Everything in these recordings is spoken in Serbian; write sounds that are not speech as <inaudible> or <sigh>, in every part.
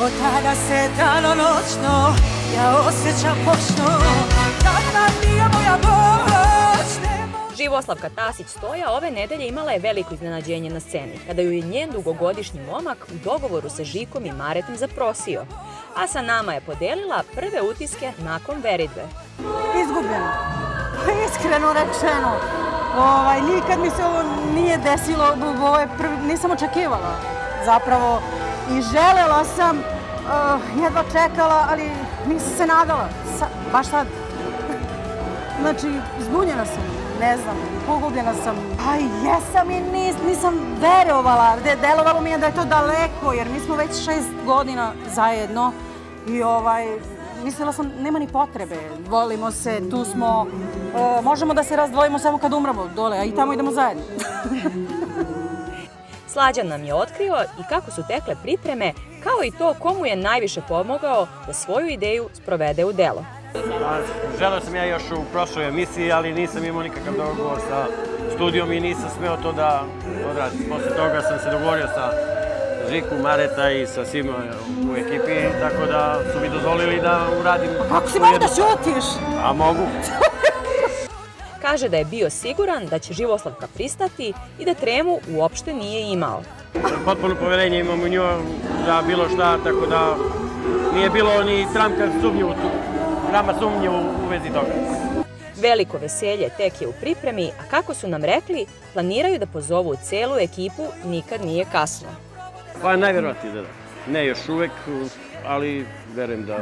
Od tada se danonoćno ja osjećam moćno Kad navija moja može Živoslavka Tasić Stoja ove nedelje imala je veliko iznenađenje na sceni, kada ju je njen dugogodišnji momak u dogovoru sa Žikom i Maretom zaprosio, a sa nama je podelila prve utiske nakon veridbe. izgubljena. Pa Iskreno rečeno, ovaj, nikad mi se ovo nije desilo, ovo je prvi, nisam očekivala zapravo i želela sam, uh, jedva čekala, ali nisam se nadala, Sa, baš sad. <laughs> Znači, zbunjena sam, ne znam, pogubljena sam. A jesam i nis, nisam verovala, De, delovalo mi je da je to daleko, jer mi smo već šest godina zajedno i ovaj, mislila sam, nema ni potrebe, volimo se, tu smo, e, možemo da se razdvojimo samo kad umremo dole, a i tamo idemo zajedno. <laughs> Slađan nam je otkrio i kako su tekle pripreme, kao i to komu je najviše pomogao da svoju ideju sprovede u delo. A, Želeo sam ja još u prošloj emisiji, ali nisam imao nikakav dogovor sa studijom i nisam smeo to da odradim. Posle toga sam se dogovorio sa Žiku, Mareta i sa svima u ekipi, tako da su mi dozvolili da uradim... Kako si mogu da šutiš? A mogu. <laughs> Kaže da je bio siguran da će Živoslavka pristati i da tremu uopšte nije imao. Potpuno poverenje imam u nju za bilo šta, tako da nije bilo ni tramka sumnje u tu, grama sumnje u, u vezi toga. Veliko veselje tek je u pripremi, a kako su nam rekli, planiraju da pozovu celu ekipu Nikad nije kasno. Pa najverovatnije da da. Ne još uvek, ali verujem da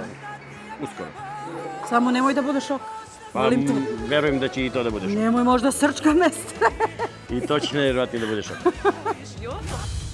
uskoro. Samo nemoj da bude šok. Pa Volim te. verujem da će i to da bude šok. Nemoj možda srčka mesta. I to će najverovatnije da bude šok. <laughs>